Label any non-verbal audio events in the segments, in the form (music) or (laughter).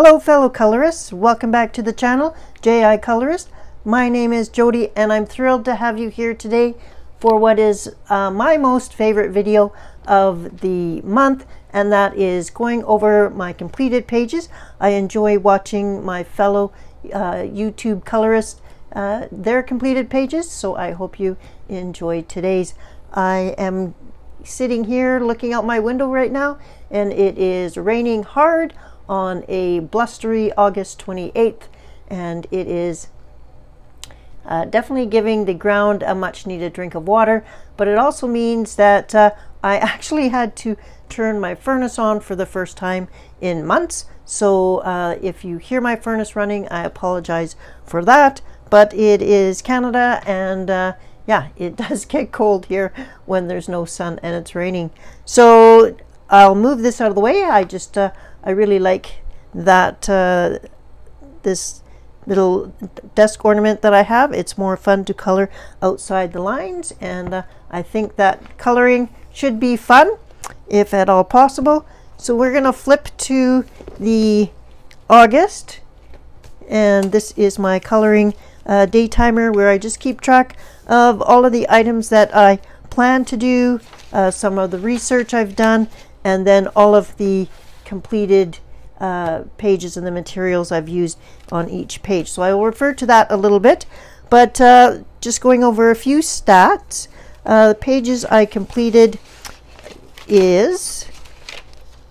Hello fellow colorists, welcome back to the channel, JI Colorist. My name is Jody and I'm thrilled to have you here today for what is uh, my most favorite video of the month and that is going over my completed pages. I enjoy watching my fellow uh, YouTube colorists uh, their completed pages so I hope you enjoy today's. I am sitting here looking out my window right now and it is raining hard on a blustery August 28th and it is uh, definitely giving the ground a much needed drink of water but it also means that uh, I (laughs) actually had to turn my furnace on for the first time in months so uh, if you hear my furnace running I apologize for that but it is Canada and uh, yeah, (laughs) it does get cold here when there's no sun and it's raining. So I'll move this out of the way. I just, uh, I really like that, uh, this little desk ornament that I have. It's more fun to color outside the lines and uh, I think that coloring should be fun if at all possible. So we're going to flip to the August and this is my coloring uh, day timer where I just keep track of all of the items that I plan to do, uh, some of the research I've done, and then all of the completed uh, pages and the materials I've used on each page. So I will refer to that a little bit, but uh, just going over a few stats. Uh, the pages I completed is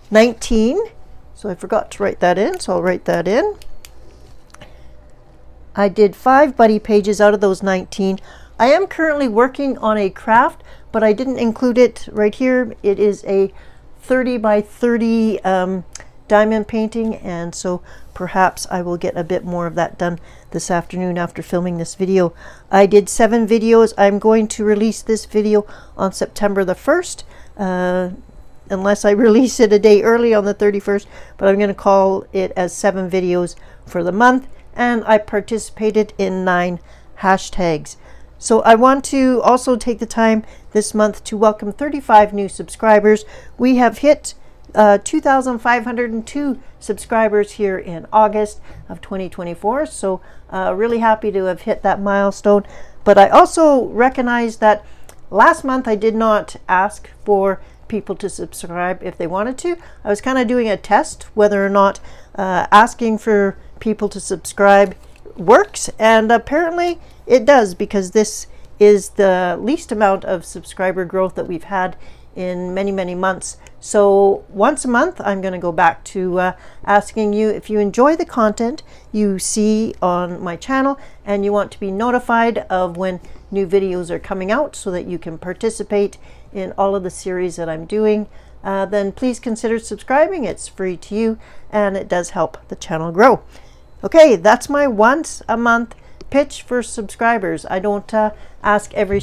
19. So I forgot to write that in, so I'll write that in. I did five buddy pages out of those 19. I am currently working on a craft, but I didn't include it right here. It is a 30 by 30 um, diamond painting, and so perhaps I will get a bit more of that done this afternoon after filming this video. I did seven videos. I'm going to release this video on September the 1st, uh, unless I (laughs) release it a day early on the 31st, but I'm going to call it as seven videos for the month and I participated in nine hashtags. So I want to also take the time this month to welcome 35 new subscribers. We have hit uh, 2,502 subscribers here in August of 2024. So uh, really happy to have hit that milestone. But I also recognize that last month I did not ask for people to subscribe if they wanted to. I was kind of doing a test whether or not uh, asking for people to subscribe works and apparently it does because this is the least amount of subscriber growth that we've had in many many months. So once a month I'm going to go back to uh, asking you if you enjoy the content you see on my channel and you want to be notified of when new videos are coming out so that you can participate in all of the series that I'm doing uh, then please consider subscribing. It's free to you and it does help the channel grow. Okay, that's my once a month pitch for subscribers. I don't uh, ask every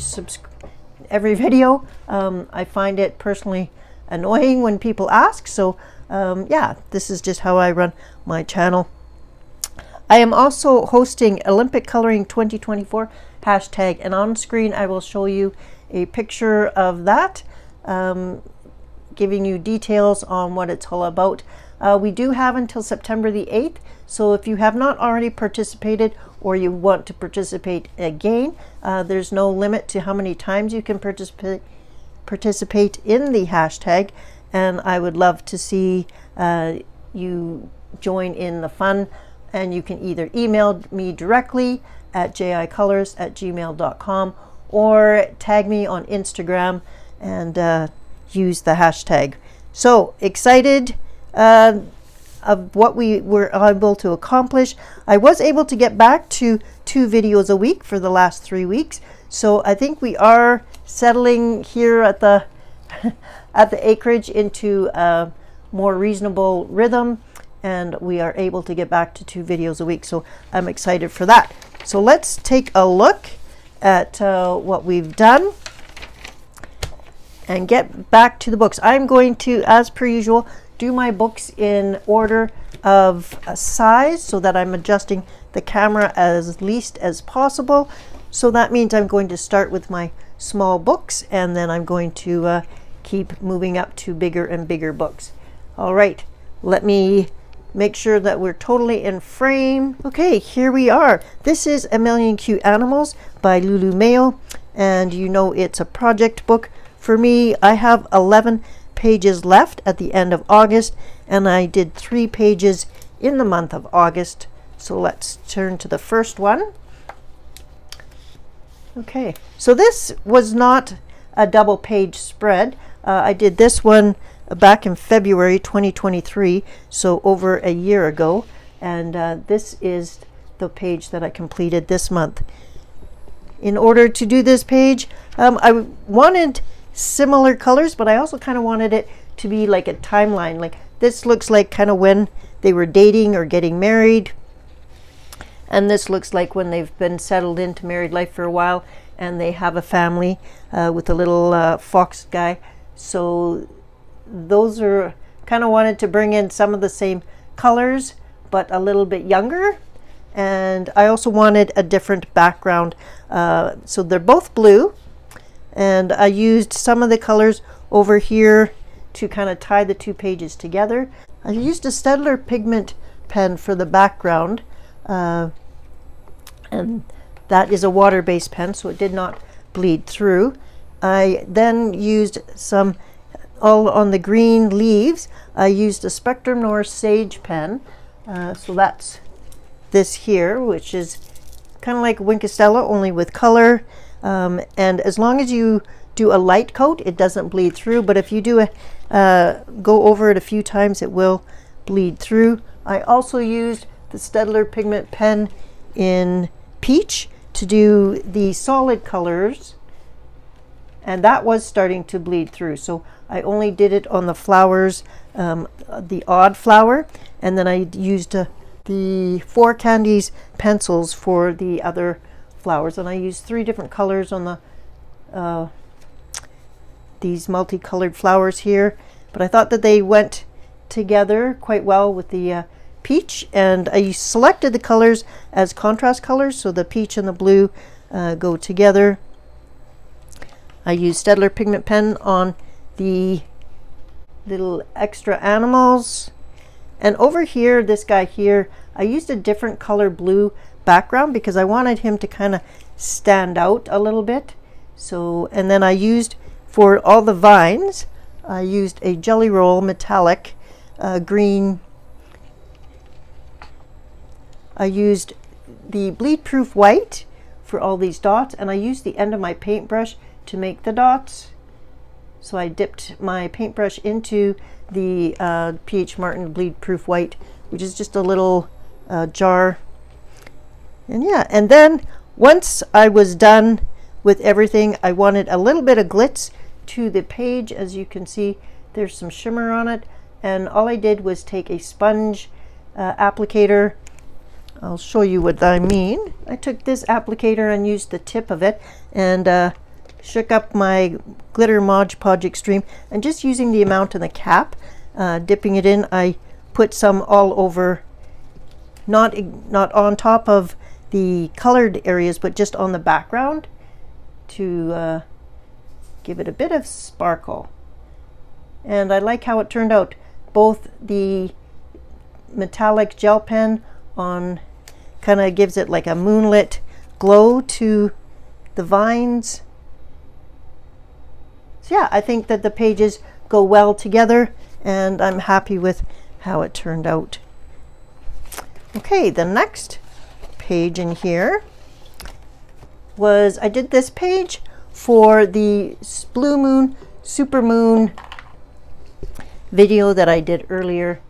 every (laughs) video. Um, I find it personally annoying when people ask. So um, yeah, this is just how I run my channel. I am also hosting Olympic Coloring 2024 hashtag and on screen I will show you a picture of that um, giving you details on what it's all about. Uh, we do have until September the 8th, so if you have not already participated or you want to participate again, uh, there's no limit to how many times you can participate participate in the hashtag, and I would love to see uh, you join in the fun. And you can either email me directly at jicolors at gmail.com or tag me on Instagram and uh, use the hashtag. So excited uh, of what we were able to accomplish. I was able to get back to two videos a week for the last three weeks. So I think we are settling here at the (laughs) at the acreage into a more reasonable rhythm and we are able to get back to two videos a week. So I'm excited for that. So let's take a look at uh, what we've done and get back to the books. I'm going to, as per usual, do my books in order of size so that I'm adjusting the camera as least as possible. So that means I'm going to start with my small books and then I'm going to uh, keep moving up to bigger and bigger books. All right, let me make sure that we're totally in frame. Okay, here we are. This is A Million Cute Animals by Lulu Mayo, and you know it's a project book. For me, I have 11 pages left at the end of August, and I did three pages in the month of August. So let's turn to the first one. Okay, so this was not a double page spread. Uh, I did this one back in February 2023, so over a year ago. And uh, this is the page that I completed this month. In order to do this page, um, I wanted similar colors, but I also kind of wanted it to be like a timeline. Like this looks like kind of when they were dating or getting married. And this looks like when they've been settled into married life for a while and they have a family uh, with a little uh, fox guy. So those are kind of wanted to bring in some of the same colors, but a little bit younger. And I also wanted a different background. Uh, so they're both blue. And I used some of the colors over here to kind of tie the two pages together. I used a Staedtler pigment pen for the background. Uh, and that is a water-based pen, so it did not bleed through. I then used some all on the green leaves. I used a Spectrum Noir Sage pen. Uh, so that's this here, which is kind of like Wink of Stella, only with color. Um, and as long as you do a light coat, it doesn't bleed through. But if you do a, uh, go over it a few times, it will bleed through. I also used the Staedtler pigment pen in peach to do the solid colors and that was starting to bleed through so I only did it on the flowers, um, the odd flower, and then I used uh, the Four Candies pencils for the other flowers. And I used three different colors on the uh, these multicolored flowers here. But I thought that they went together quite well with the uh, peach. And I selected the colors as contrast colors, so the peach and the blue uh, go together. I used Staedtler pigment pen on the little extra animals. And over here, this guy here, I used a different color blue background because I wanted him to kind of stand out a little bit. So, and then I used, for all the vines, I used a Jelly Roll metallic uh, green. I used the bleed proof white for all these dots and I used the end of my paintbrush to make the dots. So I dipped my paintbrush into the uh, PH Martin Bleed Proof White, which is just a little uh, jar. And yeah, and then once I was done with everything, I wanted a little bit of glitz to the page. As you can see, there's some shimmer on it. And all I did was take a sponge uh, applicator. I'll show you what I mean. I took this applicator and used the tip of it and uh, shook up my glitter Mod Podge Extreme and just using the amount in the cap, uh, dipping it in, I put some all over, not, not on top of the colored areas, but just on the background to uh, give it a bit of sparkle. And I like how it turned out. Both the metallic gel pen on kind of gives it like a moonlit glow to the vines so yeah, I think that the pages go well together and I'm happy with how it turned out. Okay, the next page in here was I did this page for the Blue Moon, Super Moon video that I did earlier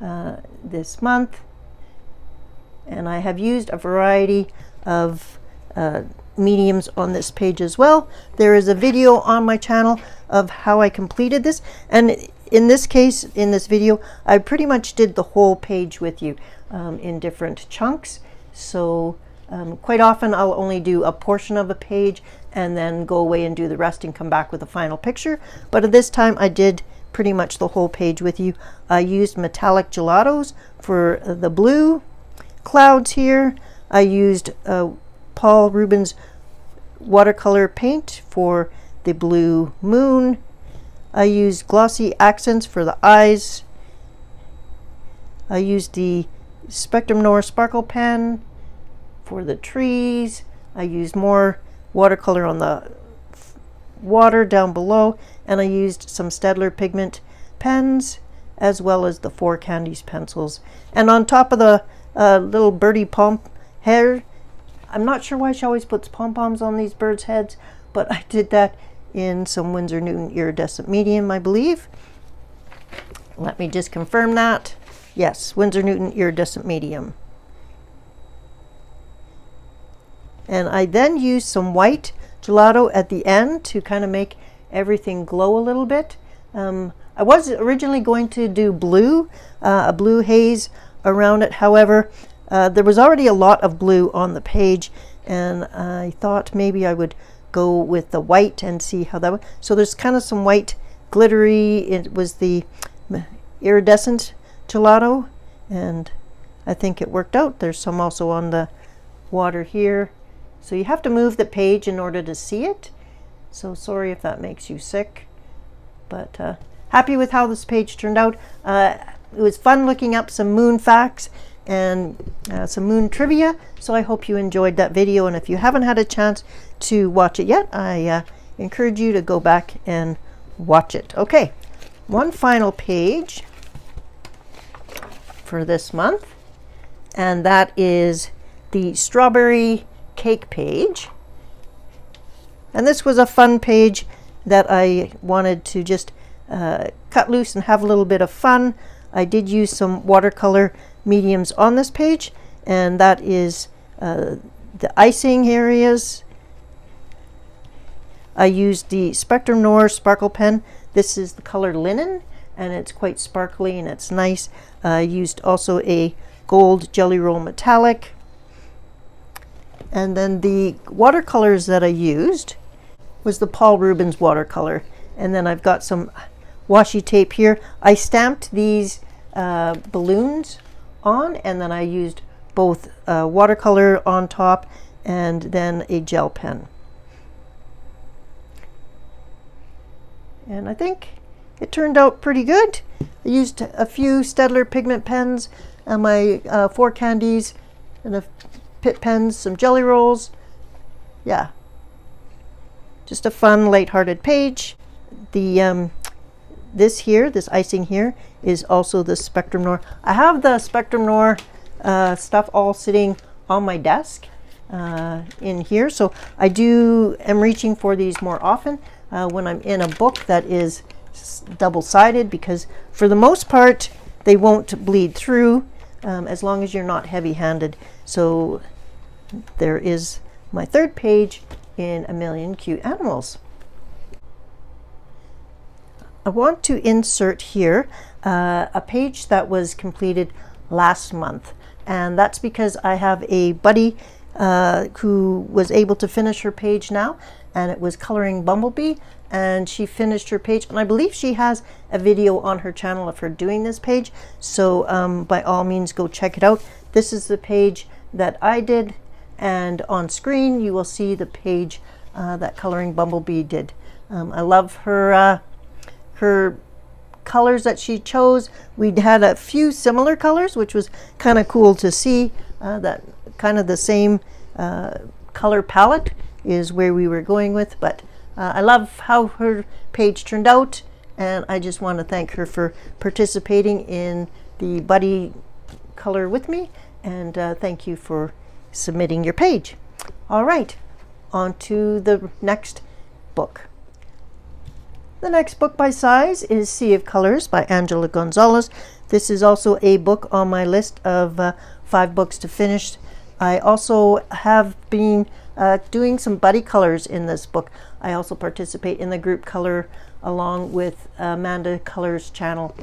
uh, this month. And I have used a variety of uh, mediums on this page as well. There is a video on my channel of how I completed this. And in this case, in this video, I pretty much did the whole page with you um, in different chunks. So um, quite often I'll only do a portion of a page and then go away and do the rest and come back with a final picture. But at this time I did pretty much the whole page with you. I used metallic gelatos for the blue clouds here. I used uh, Paul Rubens watercolor paint for the blue moon. I used glossy accents for the eyes. I used the Spectrum Noir Sparkle Pen for the trees. I used more watercolor on the water down below and I used some Staedtler pigment pens as well as the Four Candies pencils. And on top of the uh, little birdie pom hair, I'm not sure why she always puts pom-poms on these birds' heads, but I did that in some Winsor Newton iridescent medium, I believe. Let me just confirm that. Yes, Winsor Newton iridescent medium. And I then used some white gelato at the end to kind of make everything glow a little bit. Um, I was originally going to do blue, uh, a blue haze around it. However, uh, there was already a lot of blue on the page and I thought maybe I would go with the white and see how that would. So there's kind of some white glittery. It was the iridescent gelato and I think it worked out. There's some also on the water here. So you have to move the page in order to see it. So sorry if that makes you sick. But uh, happy with how this page turned out. Uh, it was fun looking up some moon facts and uh, some moon trivia. So I hope you enjoyed that video. And if you haven't had a chance to watch it yet, I uh, encourage you to go back and watch it. Okay, one final page for this month. And that is the strawberry cake page. And this was a fun page that I wanted to just uh, cut loose and have a little bit of fun. I did use some watercolor mediums on this page, and that is uh, the icing areas. I used the Spectrum Noir Sparkle Pen. This is the color Linen, and it's quite sparkly and it's nice. I used also a gold Jelly Roll Metallic. And then the watercolors that I used was the Paul Rubens watercolor. And then I've got some washi tape here. I stamped these uh, balloons on and then I used both uh, watercolor on top and then a gel pen. And I think it turned out pretty good. I used a few Staedtler pigment pens and my uh, four candies and a Pitt pens, some jelly rolls. Yeah, just a fun, light-hearted page. The um, this here, this icing here, is also the Spectrum Noir. I have the Spectrum Noir uh, stuff all sitting on my desk uh, in here, so I do am reaching for these more often uh, when I'm in a book that is double-sided because for the most part they won't bleed through um, as long as you're not heavy-handed. So there is my third page in A Million Cute Animals. I want to insert here uh, a page that was completed last month and that's because I have a buddy uh, who was able to finish her page now and it was coloring Bumblebee and she finished her page and I believe she has a video on her channel of her doing this page so um, by all means go check it out this is the page that I did and on screen you will see the page uh, that Coloring Bumblebee did. Um, I love her uh, her colors that she chose. We had a few similar colors, which was kind of cool to see. Uh, that kind of the same uh, color palette is where we were going with, but uh, I love how her page turned out, and I just want to thank her for participating in the buddy color with me, and uh, thank you for submitting your page. All right, on to the next book. The next book by size is Sea of Colors by Angela Gonzalez. This is also a book on my list of uh, five books to finish. I also have been uh, doing some buddy colors in this book. I also participate in the group color along with Amanda Colors channel.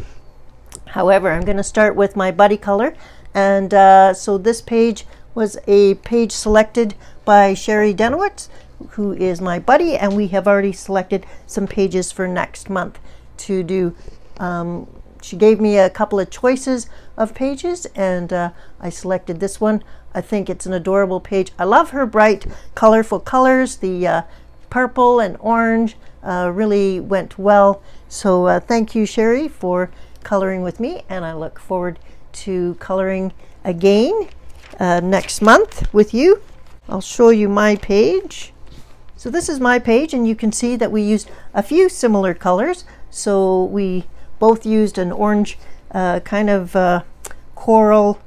However, I'm going to start with my buddy color. And uh, so this page was a page selected by Sherry Dennewitz, who is my buddy, and we have already selected some pages for next month to do. Um, she gave me a couple of choices of pages, and uh, I selected this one. I think it's an adorable page. I love her bright, colorful colors. The uh, purple and orange uh, really went well. So uh, thank you, Sherry, for coloring with me, and I look forward to coloring again uh, next month with you. I'll show you my page. So this is my page and you can see that we used a few similar colors. So we both used an orange uh, kind of uh, coral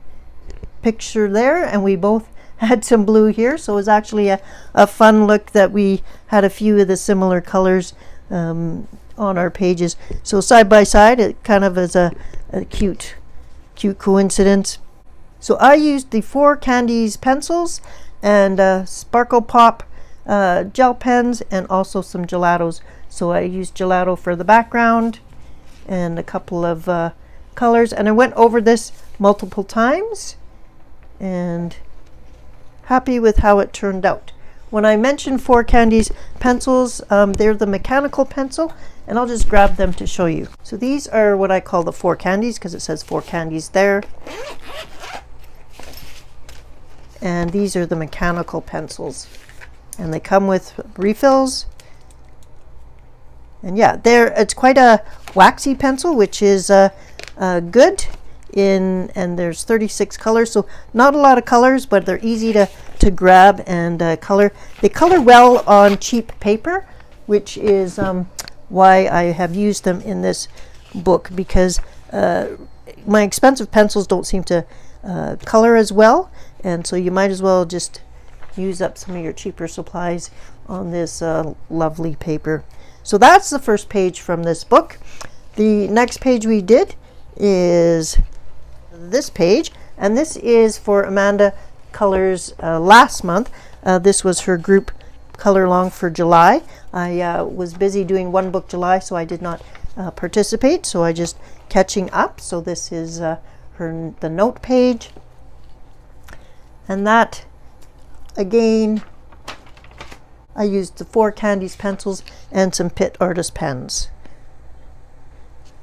picture there and we both (laughs) had some blue here. So it was actually a, a fun look that we had a few of the similar colors um, on our pages. So side by side it kind of is a, a cute cute coincidence. So I used the four candies pencils and uh, sparkle pop uh, gel pens and also some gelatos. So I used gelato for the background and a couple of uh, colors and I went over this multiple times and happy with how it turned out. When I mentioned Four Candies pencils, um, they're the mechanical pencil, and I'll just grab them to show you. So these are what I call the Four Candies because it says Four Candies there. And these are the mechanical pencils. And they come with refills. And yeah, there it's quite a waxy pencil, which is uh, uh, good in and there's 36 colors. So not a lot of colors but they're easy to to grab and uh, color. They color well on cheap paper which is um, why I have used them in this book because uh, my expensive pencils don't seem to uh, color as well. And so you might as well just use up some of your cheaper supplies on this uh, lovely paper. So that's the first page from this book. The next page we did is this page, and this is for Amanda Colors uh, last month. Uh, this was her group color along for July. I uh, was busy doing one book July, so I did not uh, participate. So I just catching up. So this is uh, her the note page, and that again. I used the four candies pencils and some Pitt artist pens.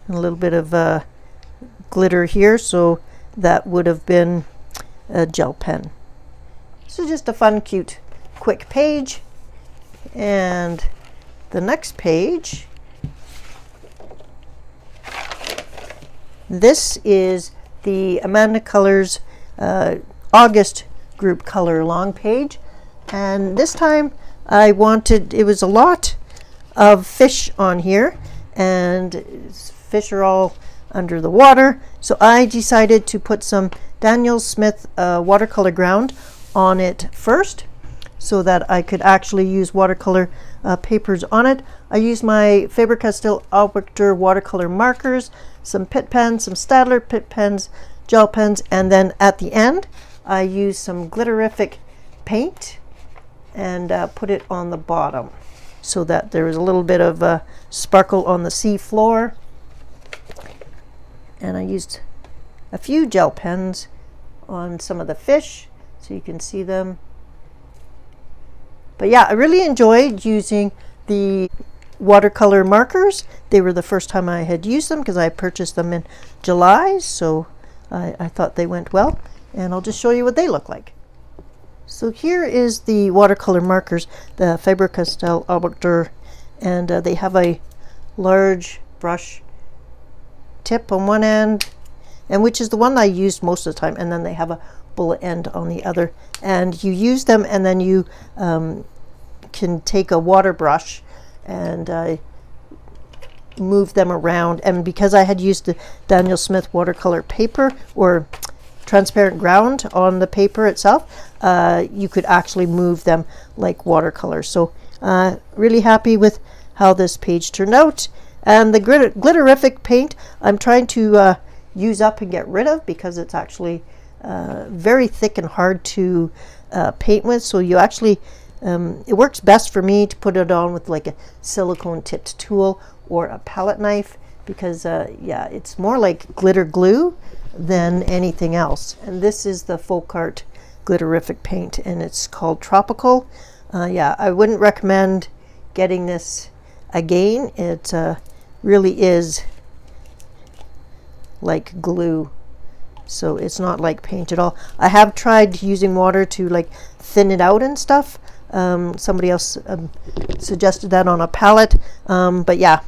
And a little bit of uh, glitter here, so that would have been a gel pen. So just a fun, cute, quick page. And the next page, this is the Amanda Colors uh, August group color long page. And this time I wanted, it was a lot of fish on here and fish are all under the water. So I decided to put some Daniel Smith uh, watercolor ground on it first so that I could actually use watercolor uh, papers on it. I used my Faber-Castell Albrecht Dürer watercolor markers, some Pitt pens, some Staedtler Pitt pens, gel pens, and then at the end I used some glitterific paint and uh, put it on the bottom so that there was a little bit of uh, sparkle on the sea floor and I used a few gel pens on some of the fish so you can see them. But yeah, I really enjoyed using the watercolor markers. They were the first time I had used them because I purchased them in July, so I, I, thought they went well. And I'll just show you what they look like. So here is the watercolor markers, the Faber-Castell Albrecht Dürer, and uh, they have a large brush tip on one end, and which is the one I used most of the time, and then they have a bullet end on the other. And you use them, and then you um, can take a water brush and uh, move them around. And because I had used the Daniel Smith watercolor paper or transparent ground on the paper itself, uh, you could actually move them like watercolor. So uh, really happy with how this page turned out. And the glitter, glitterific paint, I'm trying to uh, use up and get rid of because it's actually uh, very thick and hard to uh, paint with. So you actually, um, it works best for me to put it on with like a silicone tipped tool or a palette knife because uh, yeah, it's more like glitter glue than anything else. And this is the Folk Art Glitterific paint and it's called Tropical. Uh, yeah, I wouldn't recommend getting this again. It's uh, really is like glue so it's not like paint at all I have tried using water to like thin it out and stuff um, somebody else um, suggested that on a palette um, but yeah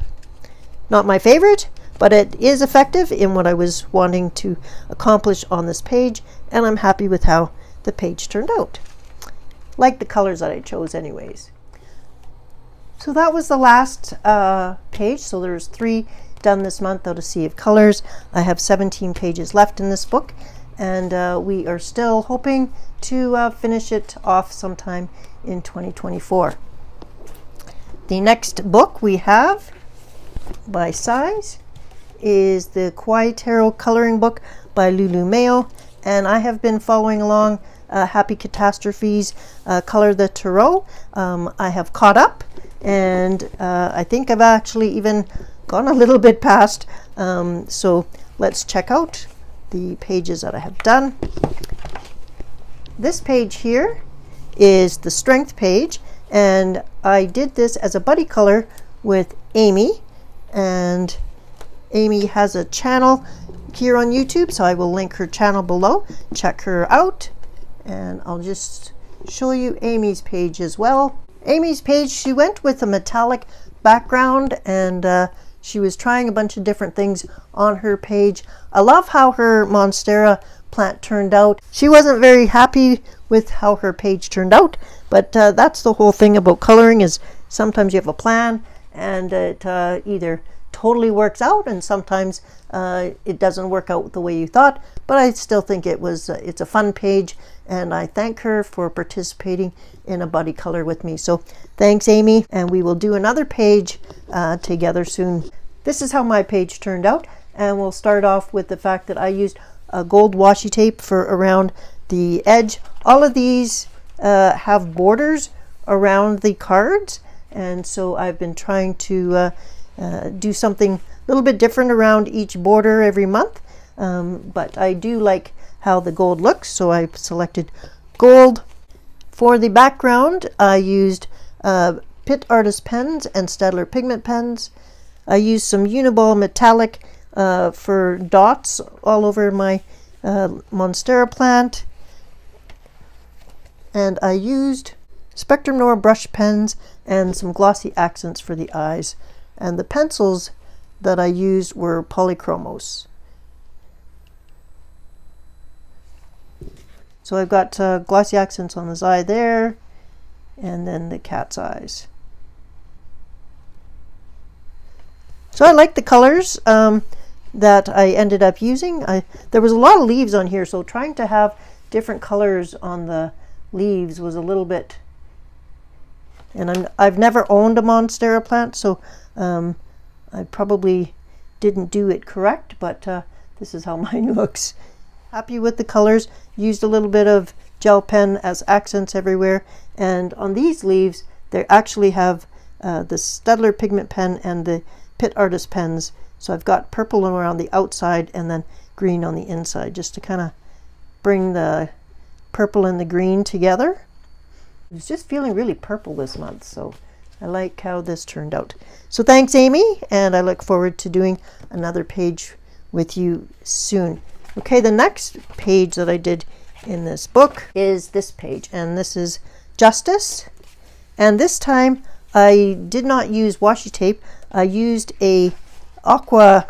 not my favorite but it is effective in what I was wanting to accomplish on this page, and I'm happy with how the page turned out. Like the colors that I chose anyways. So that was the last uh, page. So there's three done this month out of Sea of Colors. I have 17 pages left in this book, and uh, we are still hoping to uh, finish it off sometime in 2024. The next book we have by size is the Tarot coloring book by Lulu Mayo, and I have been following along uh, Happy Catastrophy's uh, Color the Tarot. Um, I have caught up, and uh, I think I've actually even gone a little bit past. Um, so let's check out the pages that I have done. This page here is the strength page, and I did this as a buddy color with Amy and Amy has a channel here on YouTube so I will link her channel below check her out and I'll just show you Amy's page as well Amy's page she went with a metallic background and uh, she was trying a bunch of different things on her page. I love how her Monstera plant turned out. She wasn't very happy with how her page turned out but uh, that's the whole thing about coloring is sometimes you have a plan and it uh, either totally works out and sometimes uh, it doesn't work out the way you thought but I still think it was uh, it's a fun page and I thank her for participating in a buddy color with me. So thanks Amy and we will do another page uh, together soon. This is how my page turned out and we'll start off with the fact that I used a gold washi tape for around the edge. All of these uh, have borders around the cards and so I've been trying to uh, uh, do something a little bit different around each border every month. Um, but I do like how the gold looks so I selected gold. For the background I used uh, Pitt Artist pens and Staedtler pigment pens. I used some Uniball metallic uh, for dots all over my uh, Monstera plant. And I used Spectrum Noir brush pens and some glossy accents for the eyes. And the pencils that I used were Polychromos. So I've got uh, glossy accents on his eye there, and then the cat's eyes. So I like the colors um, that I ended up using. I, there was a lot of leaves on here, so trying to have different colors on the leaves was a little bit and i have never owned a Monstera plant, so um, I probably didn't do it correct, but uh, this is how (laughs) mine looks. Happy with the colors. Used a little bit of gel pen as accents everywhere. And on these leaves, they actually have uh, the Staedtler pigment pen and the Pitt Artist pens. So I've got purple around the outside and then green on the inside, just to kind of bring the purple and the green together. I was just feeling really purple this month, so I like how this turned out. So thanks, Amy, and I look forward to doing another page with you soon. Okay, the next page that I did in this book is this page, and this is Justice. And this time I did not use washi tape. I used a aqua,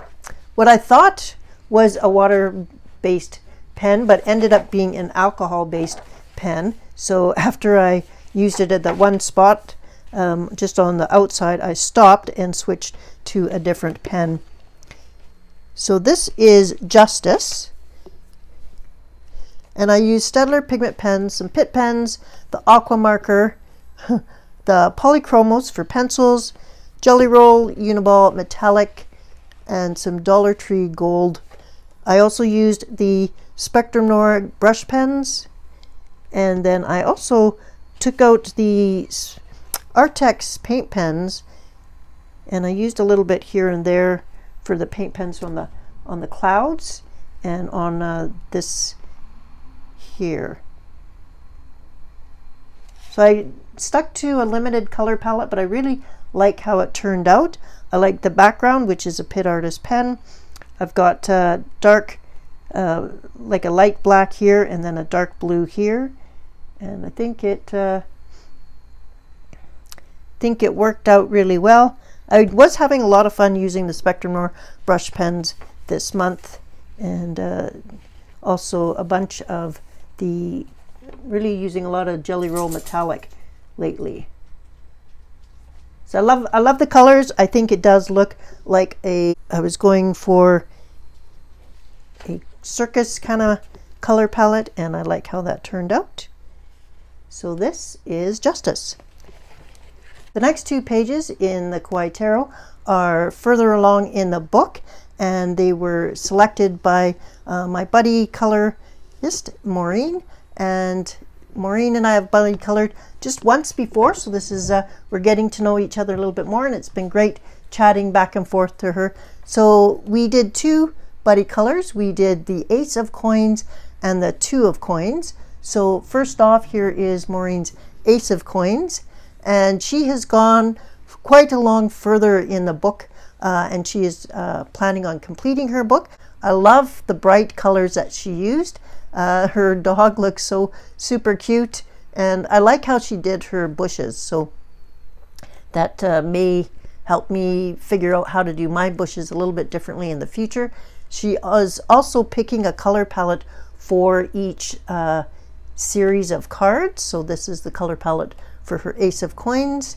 what I thought was a water-based pen, but ended up being an alcohol-based pen. So (laughs) after I used it at that one spot, um, just on the outside, I stopped and switched to a different pen. So this is Justice. And I used Staedtler pigment pens, some Pitt pens, the Aqua marker, (laughs) the Polychromos for pencils, Jelly Roll, Uniball, Metallic, and some Dollar Tree Gold. I also used the Spectrum Noir brush pens and then I also took out the Artex paint pens and I used a little bit here and there for the paint pens on the on the clouds and on uh, this here. So I stuck to a limited color palette, but I really like how it turned out. I like the background, which is a Pitt Artist pen. I've got uh, dark uh, like a light black here and then a dark blue here and I think it uh, think it worked out really well I was having a lot of fun using the Spectrum brush pens this month and uh, also a bunch of the really using a lot of Jelly Roll metallic lately. So I love I love the colors. I think it does look like a I was going for a circus kind of color palette and I like how that turned out. So this is Justice. The next two pages in the Kawaii Tarot are further along in the book and they were selected by uh, my buddy colorist Maureen. And Maureen and I have buddy colored just once before so this is uh, we're getting to know each other a little bit more and it's been great chatting back and forth to her. So we did two buddy colors. We did the ace of coins and the two of coins. So first off here is Maureen's ace of coins and she has gone quite a long further in the book uh, and she is uh, planning on completing her book. I love the bright colors that she used. Uh, her dog looks so super cute and I like how she did her bushes so that uh, may help me figure out how to do my bushes a little bit differently in the future. She is also picking a color palette for each uh, series of cards. So this is the color palette for her Ace of Coins.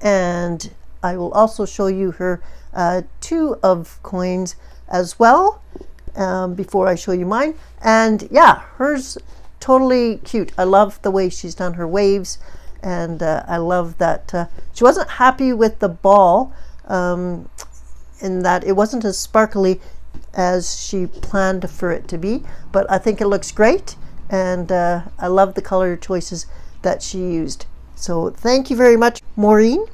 And I will also show you her uh, two of coins as well um, before I show you mine. And yeah, hers totally cute. I love the way she's done her waves. And uh, I love that uh, she wasn't happy with the ball um, in that it wasn't as sparkly as she planned for it to be. But I think it looks great. And uh, I love the color choices that she used. So thank you very much, Maureen,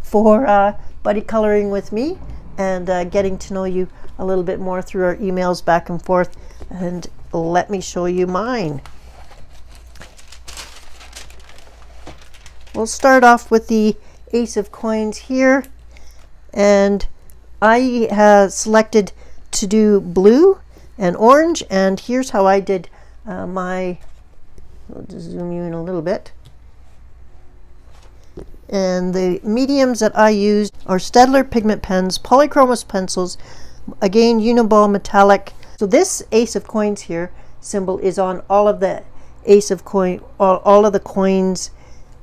for uh, buddy coloring with me and uh, getting to know you a little bit more through our emails back and forth. And let me show you mine. We'll start off with the Ace of Coins here. And I have selected to do blue and orange. And here's how I did uh, my, I'll just zoom you in a little bit. And the mediums that I used are Staedtler pigment pens, polychromos pencils, again Uniball metallic. So this ace of coins here symbol is on all of the ace of coin, all, all of the coins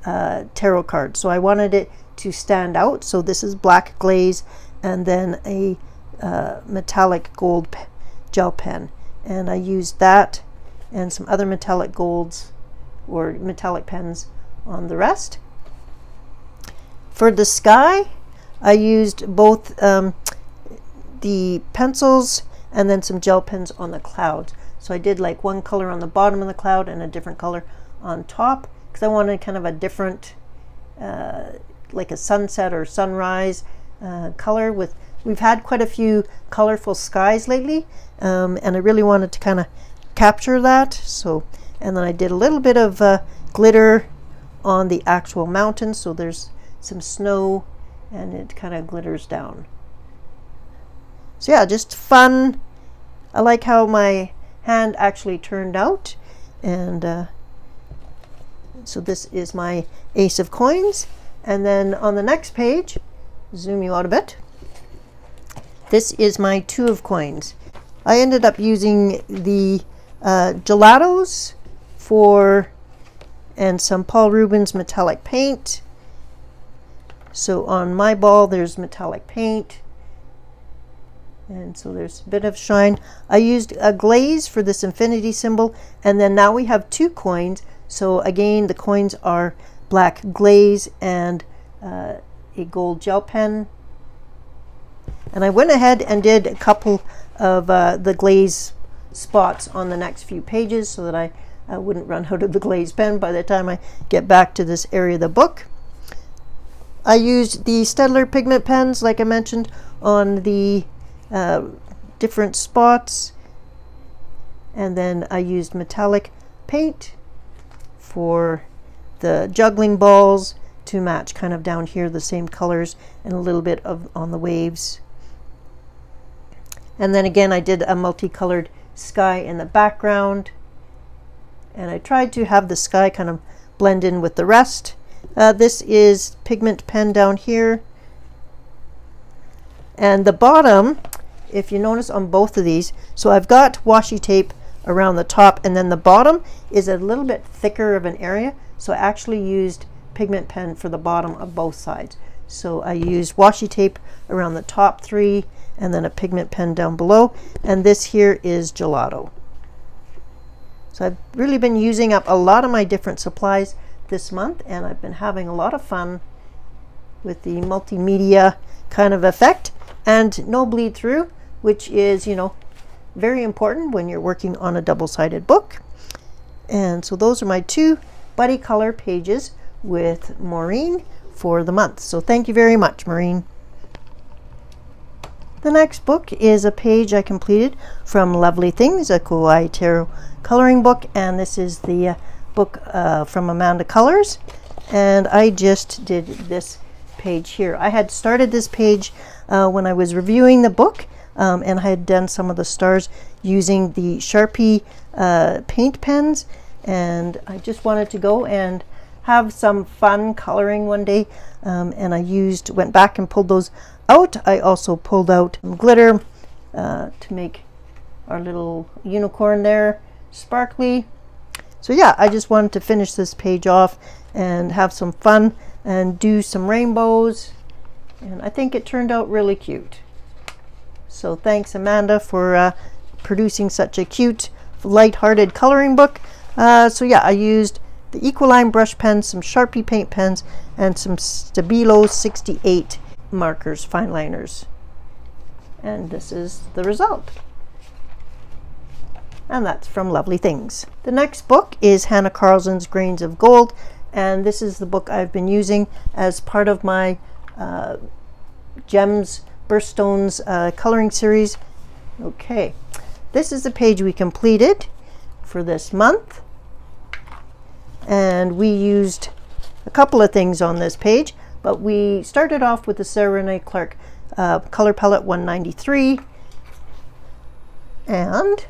uh, tarot cards. So I wanted it to stand out. So this is black glaze and then a uh, metallic gold gel pen. And I used that and some other metallic golds or metallic pens on the rest. For the sky, I used both um, the pencils and then some gel pens on the clouds. So I did like one color on the bottom of the cloud and a different color on top because I wanted kind of a different, uh, like a sunset or sunrise uh, color with, we've had quite a few colorful skies lately um, and I really wanted to kind of capture that. So, and then I did a little bit of uh, glitter on the actual mountain. So there's some snow and it kind of glitters down. So yeah, just fun. I like how my hand actually turned out. And uh, so this is my ace of coins. And then on the next page, zoom you out a bit. This is my two of coins. I ended up using the uh, gelatos for and some Paul Rubens metallic paint so on my ball, there's metallic paint. And so there's a bit of shine. I used a glaze for this infinity symbol. And then now we have two coins. So again, the coins are black glaze and uh, a gold gel pen. And I went ahead and did a couple of uh, the glaze spots on the next few pages so that I uh, wouldn't run out of the glaze pen by the time I get back to this area of the book. I used the Staedtler pigment pens, like I mentioned, on the uh, different spots. And then I used metallic paint for the juggling balls to match kind of down here the same colors and a little bit of on the waves. And then again, I did a multicolored sky in the background. And I tried to have the sky kind of blend in with the rest. Uh, this is pigment pen down here. And the bottom, if you notice on both of these, so I've got washi tape around the top and then the bottom is a little bit thicker of an area. So I actually used pigment pen for the bottom of both sides. So I used washi tape around the top three and then a pigment pen down below. And this here is gelato. So I've really been using up a lot of my different supplies this month and I've been having a lot of fun with the multimedia kind of effect and no bleed through, which is, you know, very important when you're working on a double-sided book. And so those are my two buddy color pages with Maureen for the month. So thank you very much, Maureen. The next book is a page I completed from Lovely Things, a Kawaii Tarot coloring book, and this is the uh, book uh, from Amanda Colors. And I just did this page here. I had started this page uh, when I was reviewing the book, um, and I had done some of the stars using the Sharpie uh, paint pens, and I just wanted to go and have some fun coloring one day um, and I used went back and pulled those out I also pulled out glitter uh, to make our little unicorn there sparkly so yeah I just wanted to finish this page off and have some fun and do some rainbows and I think it turned out really cute so thanks Amanda for uh, producing such a cute light-hearted coloring book uh, so yeah I used the Ecoline brush pens, some Sharpie paint pens, and some Stabilo 68 markers, fine liners. And this is the result. And that's from Lovely Things. The next book is Hanna Karlzon's Grains of Gold, and this is the book I've been using as part of my uh, Gems Birthstones uh, coloring series. Okay, this is the page we completed for this month and we used a couple of things on this page but we started off with the Sarah Renae Clark uh, color palette 193 and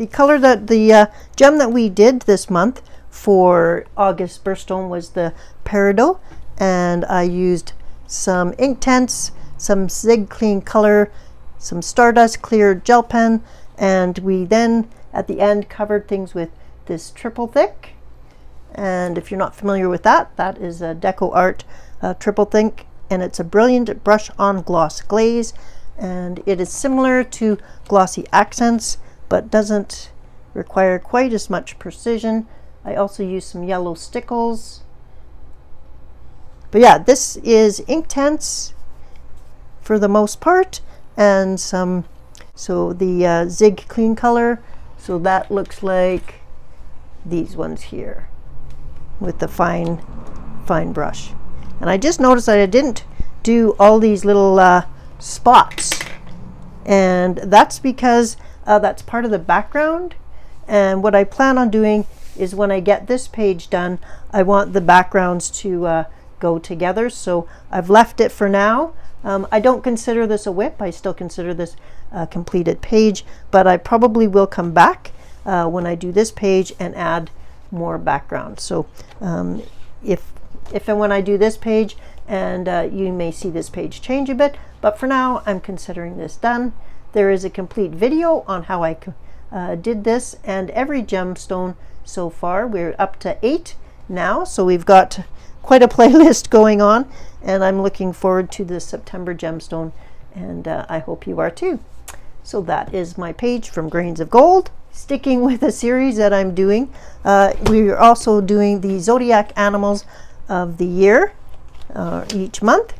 the color that the uh, gem that we did this month for August birthstone was the Peridot and I used some ink Inktense, some Zig Clean Color, some Stardust Clear Gel Pen and we then at the end covered things with this triple thick and if you're not familiar with that, that is a Deco Art uh, Triple Thick, and it's a brilliant brush on gloss glaze. And it is similar to Glossy Accents, but doesn't require quite as much precision. I also use some yellow stickles. But yeah, this is Inktense for the most part, and some, so the uh, Zig Clean Color, so that looks like these ones here with the fine, fine brush. And I just noticed that I didn't do all these little uh, spots. And that's because uh, that's part of the background. And what I plan on doing is when I get this page done, I want the backgrounds to uh, go together. So I've left it for now. Um, I don't consider this a whip. I still consider this a completed page, but I probably will come back uh, when I do this page and add more background. So um, if, if and when I do this page, and uh, you may see this page change a bit, but for now I'm considering this done. There is a complete video on how I uh, did this and every gemstone so far. We're up to eight now, so we've got quite a playlist (laughs) going on and I'm looking forward to the September gemstone and uh, I hope you are too. So that is my page from Grains of Gold sticking with a series that I'm doing. Uh, we are also doing the zodiac animals of the year uh, each month.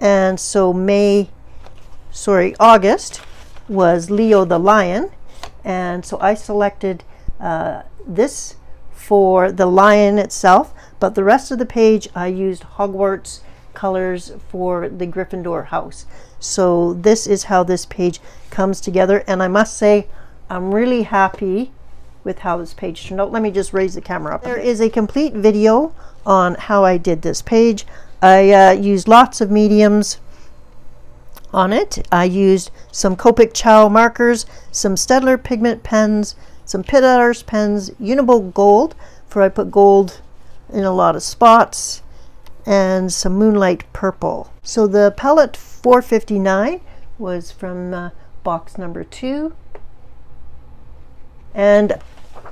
And so May, sorry, August was Leo the lion. And so I selected uh, this for the lion itself, but the rest of the page I used Hogwarts colors for the Gryffindor house. So this is how this page comes together. And I must say, I'm really happy with how this page turned out. Let me just raise the camera up. There is a complete video on how I did this page. I uh, used lots of mediums on it. I used some Copic Ciao markers, some Staedtler pigment pens, some Pitt Artist pens, Uniball gold, for I put gold in a lot of spots, and some Moonlight purple. So the palette 459 was from uh, box number two. And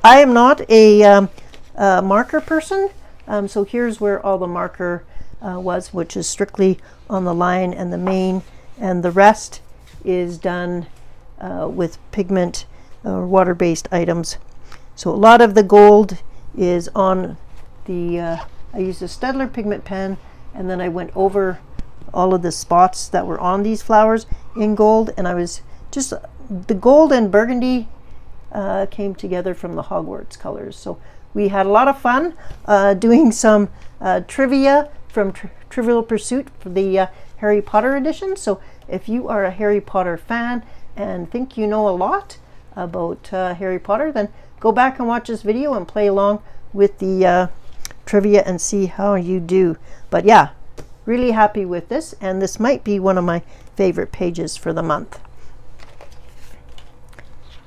I am not a, um, a marker person, um, so here's where all the marker uh, was, which is strictly on the line and the main, and the rest is done uh, with pigment or water-based items. So a lot of the gold is on the, uh, I used a Staedtler pigment pen and then I went over all of the spots that were on these flowers in gold and I was just, the gold and burgundy uh, came together from the Hogwarts colors. So we had a lot of fun uh, doing some uh, trivia from Tri Trivial Pursuit for the uh, Harry Potter edition. So if you are a Harry Potter fan and think you know a lot about uh, Harry Potter, then go back and watch this video and play along with the uh, trivia and see how you do. But yeah, really happy with this and this might be one of my favorite pages for the month.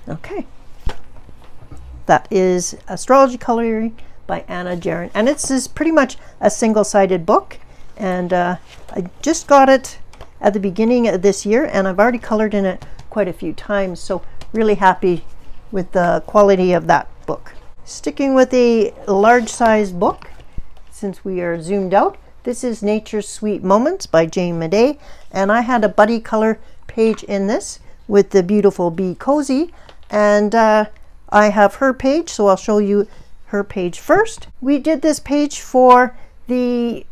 Okay. That is Astrology Coloring by Anna Jaron. And it's is pretty much a single-sided book. And uh, I just got it at the beginning of this year and I've already colored in it quite a few times. So really happy with the quality of that book. Sticking with a large size book, since we are zoomed out, this is Nature's Sweet Moments by Jane Maday. And I had a buddy color page in this with the beautiful Bee Cozy. And uh, I have her page, so I'll show you her page first. We did this page for the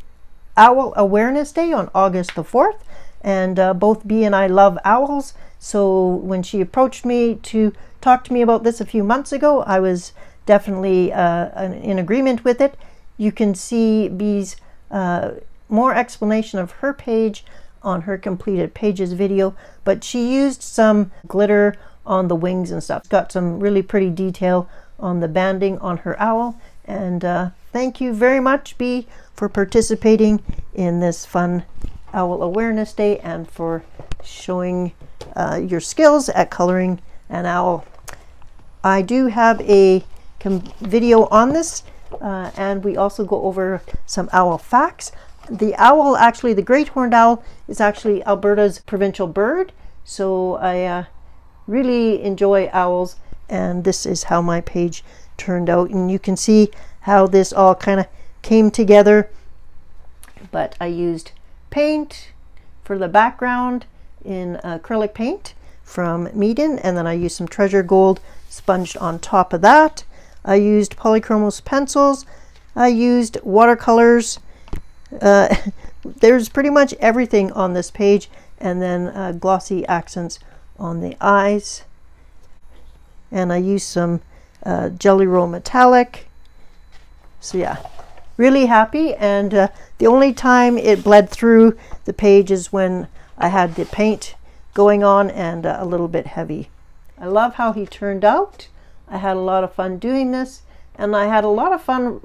Owl Awareness Day on August the 4th, and uh, both Bee and I love owls. So when she approached me to talk to me about this a few months ago, I was definitely uh, in agreement with it. You can see Bee's uh, more explanation of her page on her completed pages video, but she used some glitter on the wings and stuff. Got some really pretty detail on the banding on her owl. And uh, thank you very much, Bee, for participating in this fun Owl Awareness Day and for showing uh, your skills at coloring an owl. I do have a video on this uh, and we also go over some owl facts. The owl, actually the great horned owl, is actually Alberta's provincial bird. So I uh, really enjoy owls and this is how my page turned out and you can see how this all kind of came together but I used paint for the background in acrylic paint from Meeden and then I used some treasure gold sponged on top of that I used polychromos pencils I used watercolors uh, (laughs) there's pretty much everything on this page and then uh, glossy accents on the eyes. And I used some uh, Gelly Roll Metallic. So yeah, really happy. And uh, the only time it bled through the page is when I had the paint going on and uh, a little bit heavy. I love how he turned out. I had a lot of fun doing this and I had a lot of fun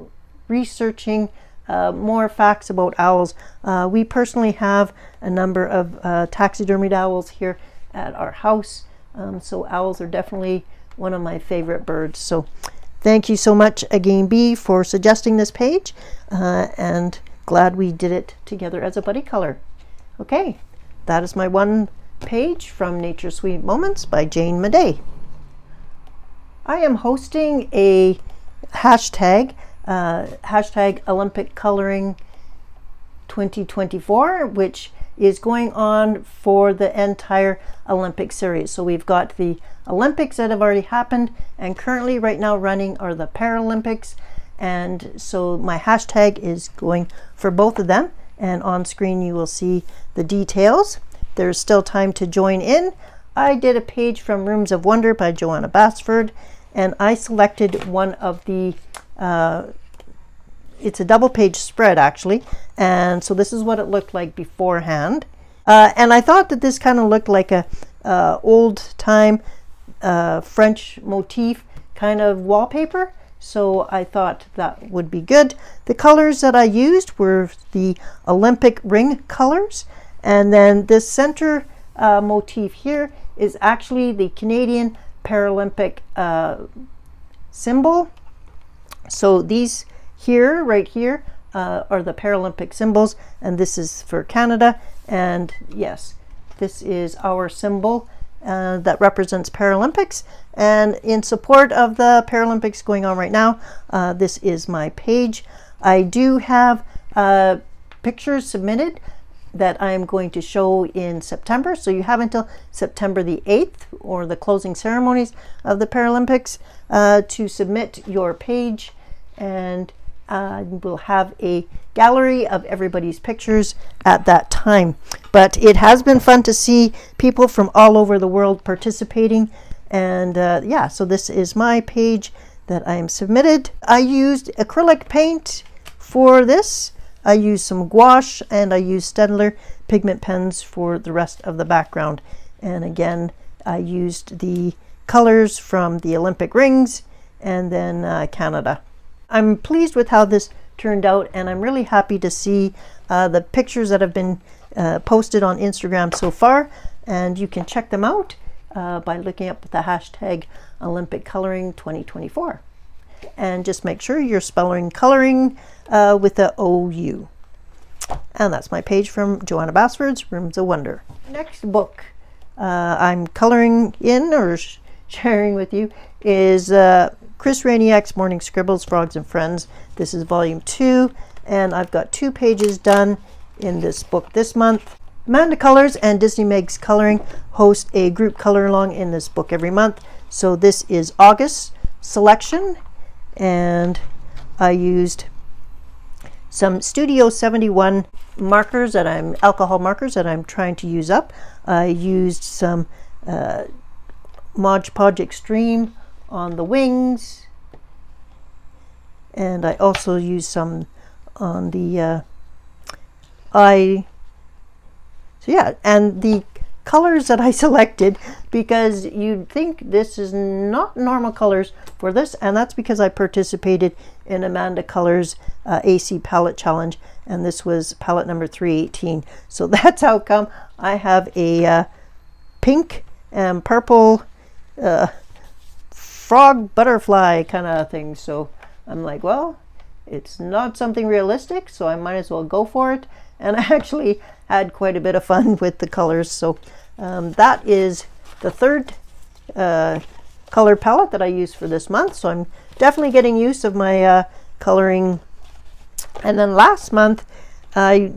researching uh, more facts about owls. Uh, we personally have a number of uh, taxidermied owls here at our house. Um, so owls are definitely one of my favorite birds. So thank you so much again, Bee, for suggesting this page. Uh, and glad we did it together as a buddy color. Okay, that is my one page from Nature Sweet Moments by Jane Maday. I am hosting a hashtag, uh, hashtag Olympic Coloring 2024, which is going on for the entire Olympic series. So we've got the Olympics that have already happened and currently right now running are the Paralympics. And so my hashtag is going for both of them. And on screen you will see the details. There's still time to join in. I did a page from Rooms of Wonder by Johanna Basford and I selected one of the uh, it's a double page spread actually. And so this is what it looked like beforehand. Uh, and I thought that this kind of looked like a uh, old time French motif kind of wallpaper. So I thought that would be good. The colors that I used were the Olympic ring colors. And then this center uh, motif here is actually the Canadian Paralympic uh, symbol. So these here, right here, uh, are the Paralympic symbols, and this is for Canada. And yes, This is our symbol uh, that represents Paralympics. And in support of the Paralympics going on right now, uh, this is my page. I do have uh, pictures submitted that I'm going to show in September. So you have until September the 8th or the closing ceremonies of the Paralympics uh, to submit your page and uh, we'll have a gallery of everybody's pictures at that time. But it has been fun to see people from all over the world participating. And uh, yeah, so this is my page that I am submitted. I used acrylic paint for this. I used some gouache and I used Staedtler pigment pens for the rest of the background. And again, I used the colors from the Olympic rings and then uh, Canada. I'm pleased with how this turned out and I'm really happy to see uh, the pictures that have been uh, posted on Instagram so far and you can check them out uh, by looking up the hashtag Olympic Coloring 2024 and just make sure you're spelling coloring uh, with the OU. And that's my page from Johanna Basford's Rooms of Wonder. Next book uh, I'm coloring in or sharing with you is uh, Chris Rainiak's Morning Scribbles, Frogs and Friends. This is volume two, and I've got two pages done in this book this month. Amanda Colors and Disney Megs Coloring host a group color along in this book every month. So this is August selection, and I used some Studio 71 markers that I'm alcohol markers that I'm trying to use up. I used some uh, Mod Podge Extreme on the wings. And I also use some on the uh, eye. So yeah and the colors that I (laughs) selected because you'd think this is not normal colors for this and that's because I participated in Amanda Colors uh, AC palette challenge and this was palette number 318 so (laughs) that's how come I have a uh, pink and purple uh, frog butterfly kind of thing. So I'm like, well, it's not something realistic, so I might as well go for it. And I (laughs) actually had quite a bit of fun (laughs) with the colors. So um, that is the third uh, color palette that I use for this month. So I'm definitely getting use of my uh, coloring. And then last month, I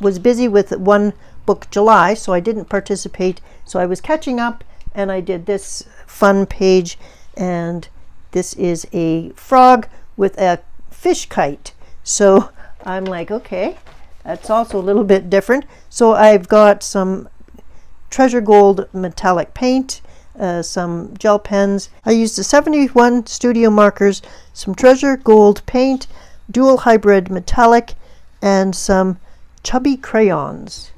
was busy with one book July, so I didn't participate. So I was catching up and I did this fun page and this is a frog with a fish kite. So I'm like, okay, that's also a little bit different. So I've got some treasure gold metallic paint, uh, some gel pens. I used the 71 studio markers, some treasure gold paint, dual hybrid metallic, and some chubby crayons.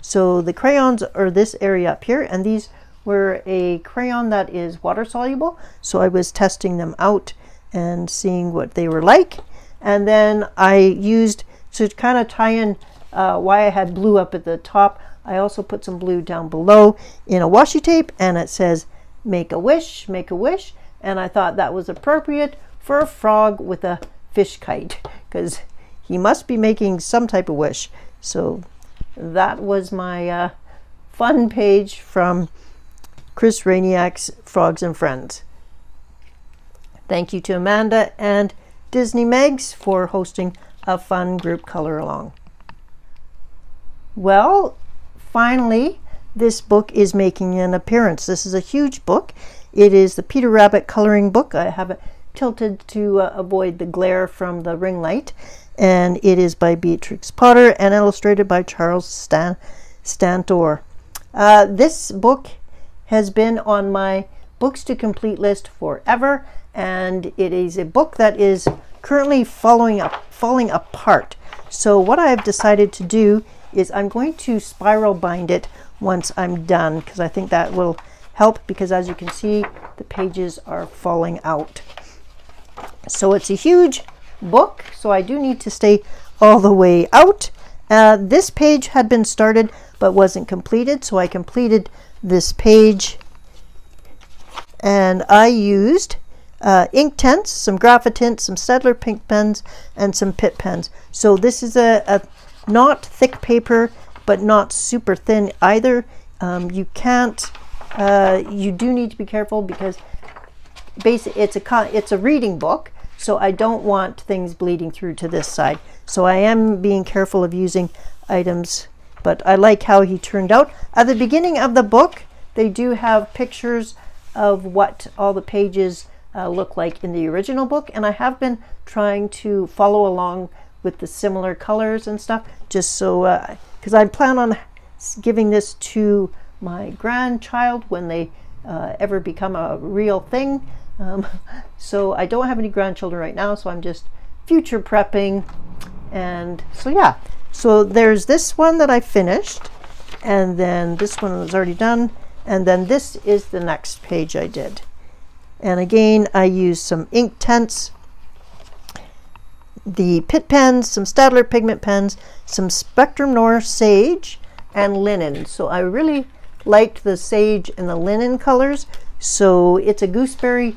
So the crayons are this area up here, and these were a crayon that is water soluble. So I was testing them out and seeing what they were like. And then I used to kind of tie in uh, why I had blue up at the top. I also put some blue down below in a washi tape and it says make a wish, make a wish. And I thought that was appropriate for a frog with a fish kite because he must be making some type of wish. So that was my uh, fun page from Chris Rainiak's Frogs and Friends. Thank you to Amanda and Disney Megs for hosting a fun group color along. Well, finally, this book is making an appearance. This is a huge book. It is the Peter Rabbit coloring book. I have it tilted to uh, avoid the glare from the ring light. And it is by Beatrix Potter and illustrated by Charles Stan Stantor. Uh, this book has been on my books to complete list forever and it is a book that is currently following up falling apart. So what I've decided to do is I'm going to spiral bind it once I'm done because I think that will help because as you can see the pages are falling out. So it's a huge book so I do need to stay all the way out. Uh, this page had been started but wasn't completed so I completed this page and I used uh, Inktense, some Graphitint, some Staedtler pink pens, and some Pitt pens. So this is a, a not thick paper, but not super thin either. Um, you can't, uh, you do need to be careful because basically it's a, it's a reading book, so I don't want things bleeding through to this side. So I am being careful of using items, but I like how he turned out. At the beginning of the book, they do have pictures of what all the pages uh, look like in the original book, and I have been trying to follow along with the similar colors and stuff, just so, because uh, I plan on giving this to my grandchild when they uh, ever become a real thing. Um, (laughs) so I don't have any grandchildren right now, so I'm just future prepping. And so, yeah, so there's this one that I finished, and then this one was already done, and then this is the next page I did. And again, I used some Inktense, the Pitt pens, some Staedtler pigment pens, some Spectrum Noir Sage, and linen. So I really liked the sage and the linen colors. So it's a gooseberry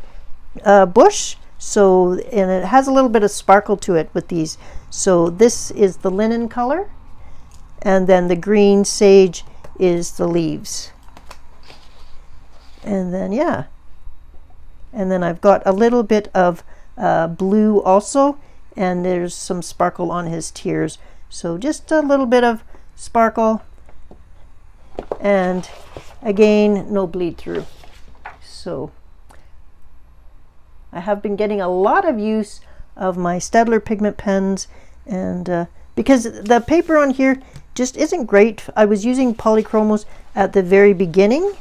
uh, bush. So, and it has a little bit of sparkle to it with these. So this is the linen color. And then the green sage is the leaves. And then, yeah. And then I've got a little bit of uh, blue also. And there's some sparkle on his tears. So just a little bit of sparkle and again no bleed through so I have been getting a lot of use of my Staedtler pigment pens and uh, because the paper on here just isn't great I was using polychromos at the very beginning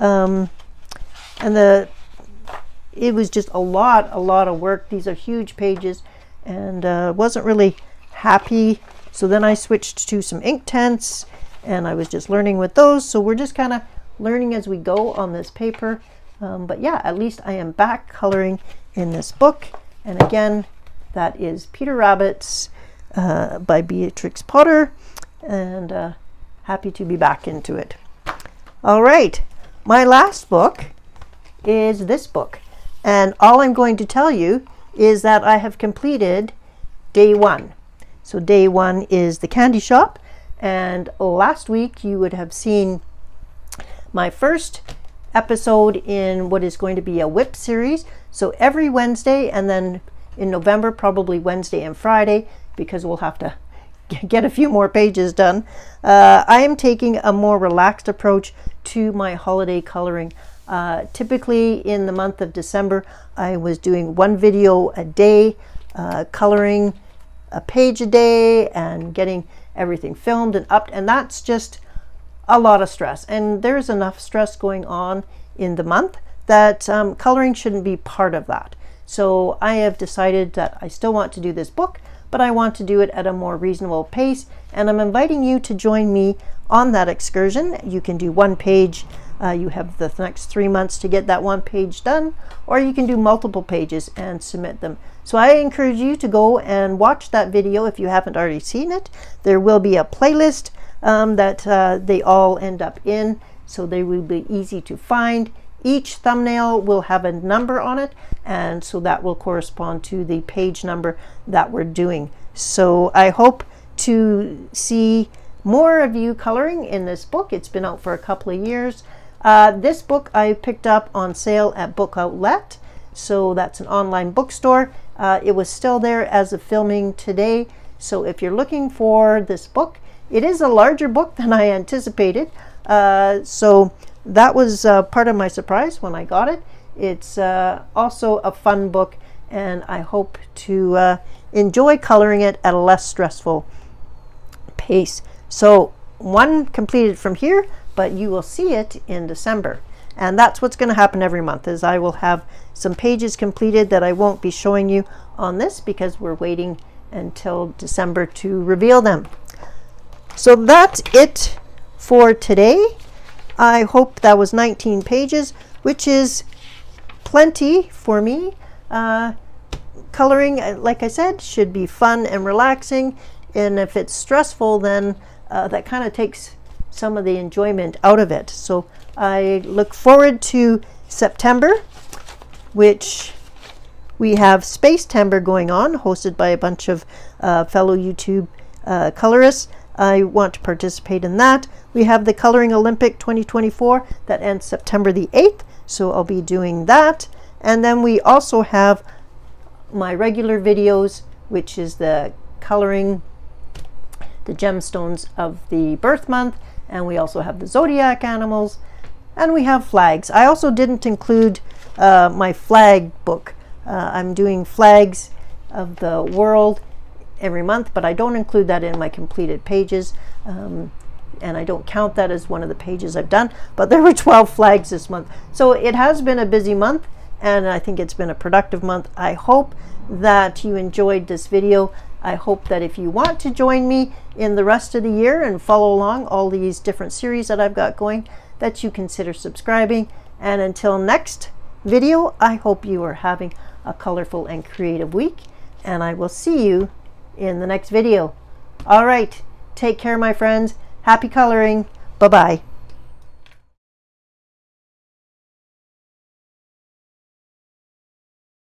um, and the it was just a lot a lot of work these are huge pages and uh, wasn't really happy so then I switched to some Inktense and I was just learning with those. So we're just kind of learning as we go on this paper. Um, but yeah, at least I am back coloring in this book. And again, that is Peter Rabbit's uh, by Beatrix Potter. And uh, happy to be back into it. All right, my last book is this book. And all I'm going to tell you is that I have completed day one. So day one is the candy shop. And last week you would have seen my first episode in what is going to be a whip series. So every Wednesday and then in November, probably Wednesday and Friday, because we'll have to (laughs) get a few more pages done. Uh, I am taking a more relaxed approach to my holiday coloring. Uh, typically in the month of December, I was doing one video a day, uh, coloring a page a day and getting everything filmed and up and that's just a lot of stress. And there's enough stress going on in the month that um, coloring shouldn't be part of that. So I have decided that I still want to do this book but I want to do it at a more reasonable pace. And I'm inviting you to join me on that excursion. You can do one page uh, you have the next three months to get that one page done or you can do multiple pages and submit them. So I encourage you to go and watch that video if you haven't already seen it. There will be a playlist um, that uh, they all end up in, so they will be easy to find. Each thumbnail will have a number on it, and so that will correspond to the page number that we're doing. So I hope to see more of you coloring in this book. It's been out for a couple of years. Uh, this book I picked up on sale at Book Outlet. So that's an online bookstore. Uh, it was still there as of filming today. So if you're looking for this book, it is a larger book than I anticipated. Uh, so that was uh, part of my surprise when I got it. It's uh, also a fun book and I hope to uh, enjoy coloring it at a less stressful pace. So one completed from here, but you will see it in December. And that's what's going to happen every month is I will have some pages completed that I won't be showing you on this because we're waiting until December to reveal them. So that's it for today. I hope that was 19 pages, which is plenty for me. Uh, coloring, uh, like I said, should be fun and relaxing. And if it's stressful, then uh, that kind of takes some of the enjoyment out of it. So I look forward to September, which we have Spooktember going on, hosted by a bunch of uh, fellow YouTube uh, colorists. I want to participate in that. We have the Coloring Olympic 2024 that ends September the 8th, so I'll be doing that. And then we also have my regular videos, which is the coloring the gemstones of the birth month, and we also have the zodiac animals, and we have flags. I also didn't include uh, my flag book. Uh, I'm doing flags of the world every month, but I don't include that in my completed pages. Um, and I don't count that as one of the pages I've done, but there were (laughs) 12 flags this month. So it has been a busy month, and I think it's been a productive month. I hope that you enjoyed this video. I hope that if you want to join me in the rest of the year and follow along all these different series that I've got going, that you consider subscribing. And until next video, I hope you are having a colorful and creative week. And I will see you in the next video. All right. Take care, my friends. Happy coloring. Bye-bye.